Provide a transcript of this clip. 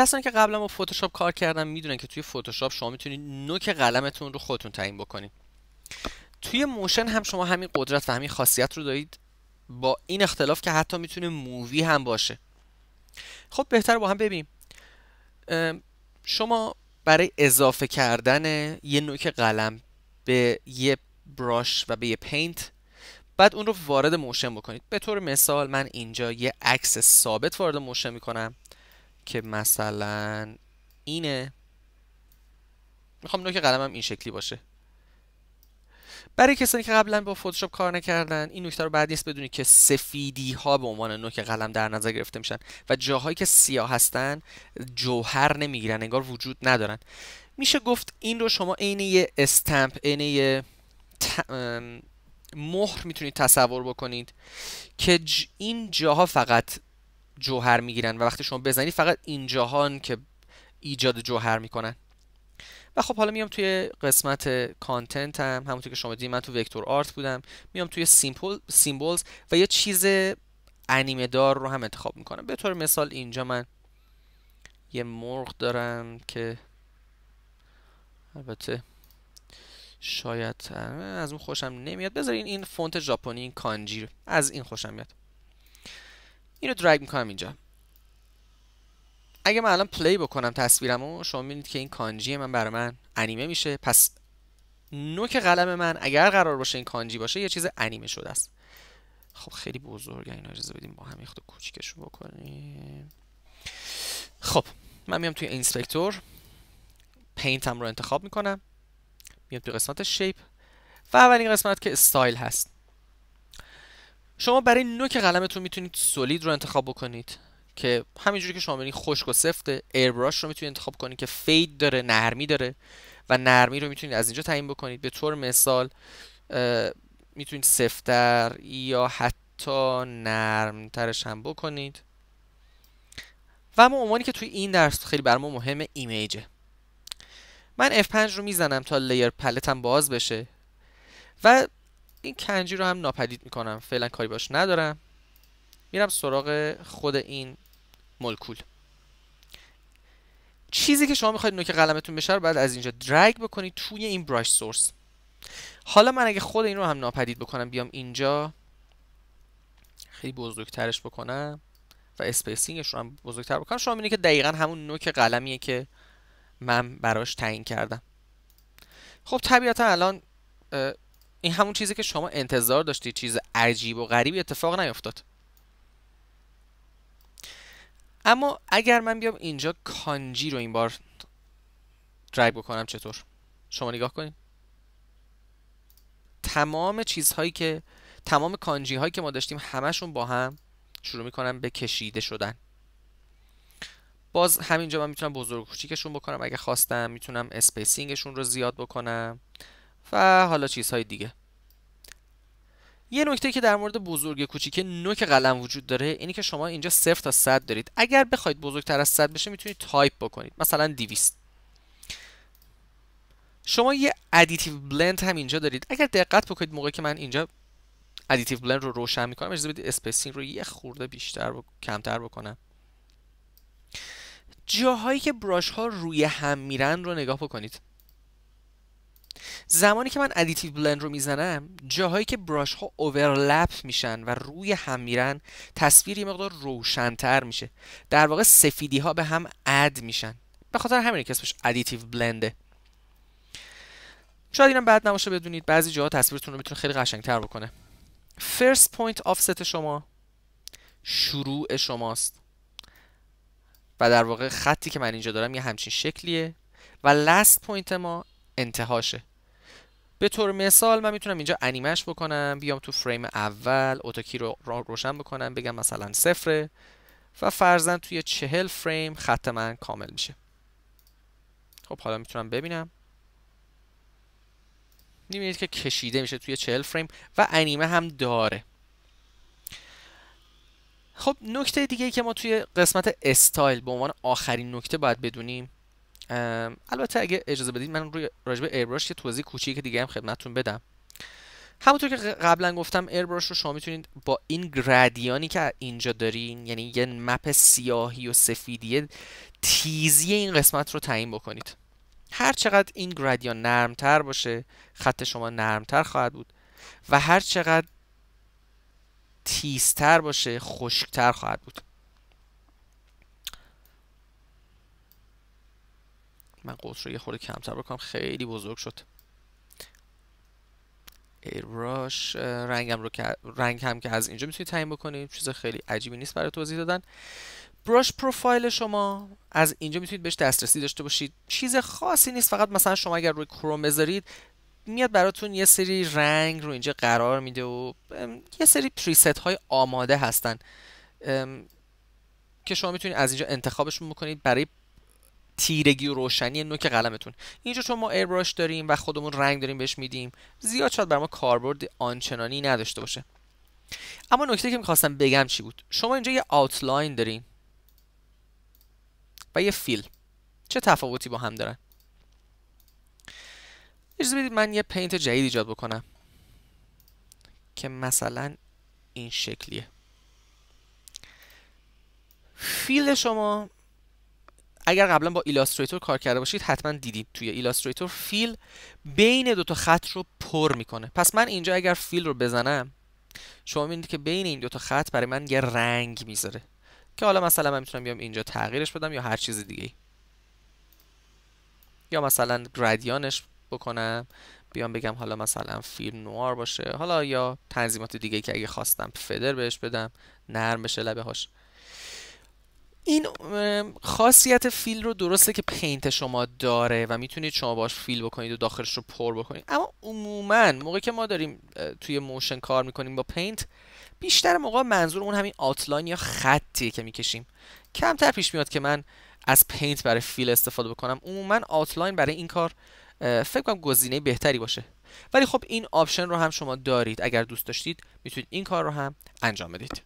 کسانی که قبلا با فتوشاپ کار کردن می‌دونن که توی فتوشاپ شما می‌تونید نوک قلمتون رو خودتون تعیین بکنید توی Motion هم شما همین قدرت و همین خاصیت رو دارید. با این اختلاف که حتی می‌تونه movie هم باشه. خب بهتر با هم ببینیم. شما برای اضافه کردن یه نوک قلم به یه brush و به یه paint باید اون رو وارد Motion بکنید. به طور مثال من اینجا یه عکس ثابت وارد Motion می‌کنم. که مثلا اینه. می‌خوام نوک قلمم این شکلی باشه. برای کسانی که قبلا با فتوشاپ کار نکردن این نکته رو بعد نیست بدونید که سفیدی ها به عنوان نوک قلم در نظر گرفته میشن و جاهایی که سیاه هستن جوهر نمی‌گیرن انگار وجود ندارن. میشه گفت این رو شما عین یه استمپ عین یه مهر می‌تونید تصور بکنید که این جاها فقط جوهر می‌گیرن و وقتی شما بزنید فقط این جاهان که ایجاد جوهر می‌کنن. و خب حالا میام توی قسمت content هم. همونطور که شما دیدید من تو vector art بودم. میام توی simple symbols و یه چیز انیمه دار رو هم انتخاب می‌کنم. به طور مثال اینجا من یه مرغ دارم که البته شاید از اون خوشم نمیاد. بذارین این فونت ژاپنی این کانجی از این خوشم میاد. اینو drag می‌کنم اینجا. اگه من الان play بکنم تصویرمو شما می‌بینید که این کانجی من برای من انیمه میشه. پس نوک قلم من اگر قرار باشه این کانجی باشه یه چیز انیمه شده است. خب خیلی بزرگه این اجازه بدیم با هم خورده کوچیکش بکنیم. خب من میام توی inspector. paint م رو انتخاب می‌کنم. میام توی قسمت shape و اولین قسمت که استایل هست. شما برای نوک قلمتون می‌تونید solid رو انتخاب بکنید که همینجوری که شما ببینید خشک و سفته airbrush رو می‌تونید انتخاب کنید که fade داره نرمی داره و نرمی رو می‌تونید از اینجا تعیین بکنید. به طور مثال می‌تونید سفتر یا حتی نرمترش هم بکنید. و اما عنوانی که توی این درس خیلی بر ما مهمه ایمیجه. من F5 رو می‌زنم تا لیر پلتم باز بشه. و این کنجی رو هم ناپدید می‌کنم. فعلا کاری باش ندارم. میرم سراغ خود این مولکول. چیزی که شما می‌خواید نوک قلمتون بشه رو بعد از اینجا درگ بکنید توی این براش سورس. حالا من اگه خود این رو هم ناپدید بکنم بیام اینجا. خیلی بزرگترش بکنم و spacing ش رو هم بزرگتر بکنم. شما می‌بینید که دقیقا همون نوک قلمیه که من براش تعیین کردم. خب طبیعتا الان این همون چیزی که شما انتظار داشتید چیز عجیب و غریبی اتفاق نیفتاد اما اگر من بیام اینجا کانجی رو این بار درایو بکنم چطور؟ شما نگاه کنید تمام چیزهایی که تمام کانجی هایی که ما داشتیم همشون با هم شروع می‌کنم به کشیده شدن. باز همینجا من می‌تونم بزرگ کوچیکشون بکنم اگه خواستم می‌تونم spacing شون رو زیاد بکنم. و حالا چیزهای دیگه. یه نکته که در مورد بزرگ کوچیک نوک قلم وجود داره اینه که شما اینجا 0 تا 100 دارید. اگر بخواید بزرگتر از 100 بشه می‌تونید تایپ بکنید. مثلا 200 شما یه additive blend هم اینجا دارید. اگر دقت بکنید موقعی که من اینجا additive blend رو روشن می‌کنم اجازه بدید spacing رو یه خورده بیشتر و کمتر بکنم. جاهایی که brush ها روی هم میرن رو نگاه بکنید. زمانی که من additive blend رو می‌زنم جاهایی که brush ها overlap میشن و روی هم میرن تصویر یه مقدار روشنتر میشه. در واقع سفیدی ها به هم add میشن. به خاطر همینه که اسمش additive blend ه شاید اینم بد نباشه بدونید بعضی جاها تصویرتون رو می‌تونه خیلی قشنگتر بکنه. first point offset شما شروع شماست. و در واقع خطی که من اینجا دارم یه همچین شکلیه. و last point ما انتهاشه. به طور مثال من می‌تونم اینجا animate ش بکنم بیام تو فریم اول auto key رو روشن بکنم بگم مثلا صفره و فرزن توی چهل فریم خط من کامل میشه. خب حالا می‌تونم ببینم. می‌بینید که کشیده میشه توی چهل فریم و انیمه هم داره. خب نکته دیگه که ما توی قسمت استایل به عنوان آخرین نکته باید بدونیم البته اگه اجازه بدید من روی راجبه ایربراش یه توضیح کوچیک دیگه هم خدمتتون بدم. همونطور که قبلا گفتم ایربراش رو شما می‌تونید با این گرادیانی که اینجا دارین یعنی یه مپ سیاهی و سفیدی تیزی این قسمت رو تعیین بکنید. هر چقدر این گرادیان نرمتر باشه خط شما نرمتر خواهد بود و هر چقدر تیزتر باشه خشکتر خواهد بود. من قطر رو یه خورده کمتر بکنم. خیلی بزرگ شد. ایراش رنگم رو که رنگ هم که از اینجا می‌تونید تعیین بکنید چیز خیلی عجیبی نیست برای توضیح دادن. براش پروفایل شما از اینجا می‌تونید بهش دسترسی داشته باشید. چیز خاصی نیست فقط مثلا شما اگر روی کروم بذارید میاد براتون یه سری رنگ رو اینجا قرار میده و یه سری پریست های آماده هستن. که شما می‌تونید از اینجا انتخابشون بکنید. برای تیرگی و روشنی نوک قلمتون. اینجا چون ما ایربراش داریم و خودمون رنگ داریم بهش میدیم زیاد شاید برای ما کاربرد آنچنانی نداشته باشه. اما نکته که می‌خواستم بگم چی بود؟ شما اینجا یه outline دارین و یه fill. چه تفاوتی با هم دارن؟ اجازه بدید من یه paint جدید ایجاد بکنم که مثلا این شکلیه. fill شما اگر قبلا با Illustrator کار کرده باشید حتما دیدید توی Illustrator fill بین دو تا خط رو پر می‌کنه. پس من اینجا اگر fill رو بزنم شما می‌بینید که بین این دو تا خط برای من یه رنگ می‌ذاره. که حالا مثلا من می‌تونم بیام اینجا تغییرش بدم یا هر چیز دیگه یا مثلا گرادیانش بکنم بیام بگم حالا مثلا fill نوار باشه حالا یا تنظیمات دیگه که اگه خواستم feather بهش بدم نرم بشه لبه هاش این خاصیت fill رو درسته که paint شما داره و می‌تونید شما باش fill بکنید و داخلش رو پر بکنید. اما عموما موقعی که ما داریم توی Motion کار می‌کنیم با paint بیشتر موقع منظورمون همین outline یا خطیه که می‌کشیم. کمتر پیش میاد که من از paint برای fill استفاده بکنم. عموما outline برای این کار فکر کنم گزینه بهتری باشه. ولی خب این option رو هم شما دارید. اگر دوست داشتید می‌تونید این کار رو هم انجام بدید.